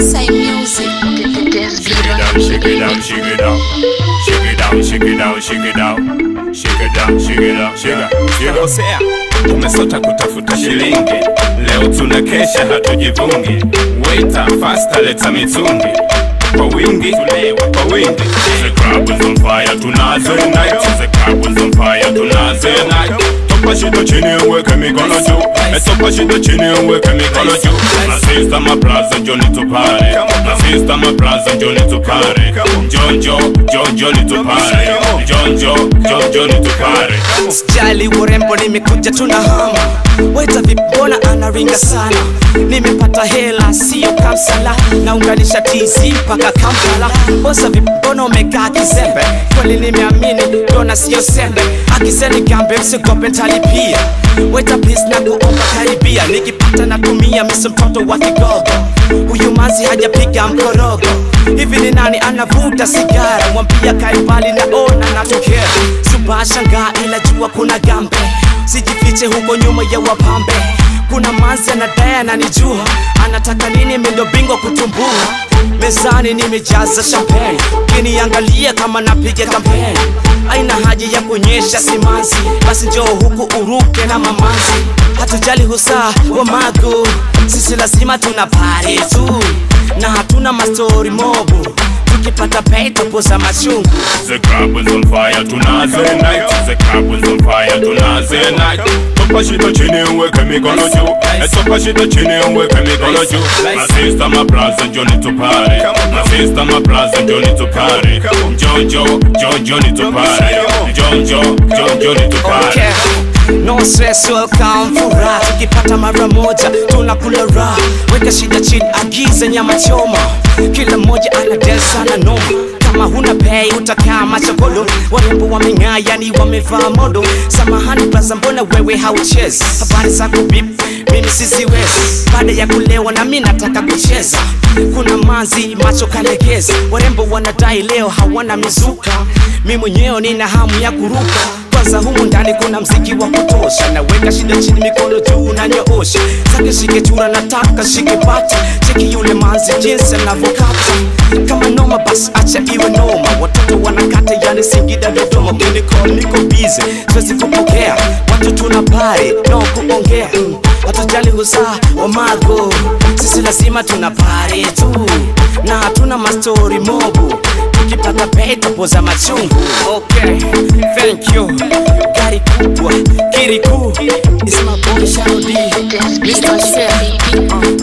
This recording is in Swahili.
Sai Music, the, the dance Shake it down, shake it down, shake it down. Shake it down, shake it down, shake it down. Shake it down, shake it down, shake it, shake it. Tumesota kutafuta shilingi, leo tuna kesha hatujivungi. Waiter, faster leta mitungi kwa wingi, tulewe kwa wingi. The club is on fire, tunazo unite. The club is on fire, tunazo unite. Shida chini uweke mikono juu. metoka shida chini uweke mikono juu. My sister, my brother, Johnny tupare. My sister, my brother, Johnny tupare. Jonjo, John ni tupare. Jonjo, Jonjo ni tupare. Sijali urembo, nimekuja tuna hama Waita vipona anaringa sana, nimepata hela sio kamsala, naunganisha TZ mpaka Kampala. Bosa vipono umekaa kizembe, kweli nimeamini dona sio sembe, akiseni gambe msikope ntalipia. Please na kuomba karibia, nikipata natumia misi mtoto wa kigogo, huyu mazi hajapiga mkorogo. Hivi ni nani anavuta sigara? Mwambia kaibali naona natokea Subashanga ila jua kuna gambe, sijifiche huko nyuma ya wapambe. Kuna manzi anadai ananijua, anataka nini? Mimi ndo bingwa kutumbua. Mezani nimejaza champagne, kiniangalia kama napiga kampeni. Aina haji ya kuonyesha simanzi, basi njoo huku uruke na mamanzi. Hatujali husaa wa magu, sisi lazima tuna pari tu, na hatuna mastori mobu. Tukipata pay topoza machungu The crowd is on fire, tunazo unite. The crowd is on fire, tunazo unite. Topa shida chini uweke mikono juu. Eh, Topa shida chini uweke mikono juu. My sister, my brother, Johnny tupare. My sister, my brother, Johnny tupare. Jonjo, Jonjo ni tupare. Jonjo, Jonjo ni tupare. Okay. No stress, welcome furaha tukipata mara moja tunakula raha. Weka shida chini agiza nyama choma. Kila mmoja ana dance noma kama huna pay utakaa machokolo warembo wameng'aa yani wamevaa modo. Samahani baza mbona wewe hauchezi? Habari zako bip mimi siziwezi. Baada ya kulewa na mi nataka kucheza. Kuna manzi macho kalegeza warembo wanadai leo hawana mizuka. Mi mwenyewe nina hamu ya kuruka. Kwanza humu ndani kuna mziki wa kutosha. Naweka shida chini mikono juu na nyoosha zake shike chura nataka shike pata. Cheki yule manzi jinsi anavyokata noma basi acha iwe noma. Watoto wanakata yani singida dodoma ukinicall niko bize, siwezi kupokea. Watu tuna pare no kuongea. Hatujali husaa wa mago. Sisi lazima tuna pare tu. Na hatuna mastori mobu. Tukipata pay topoza machungu. Okay thank you. Gari kubwa kiriku is my boy Sharodi, Mr. Sebi. Uh,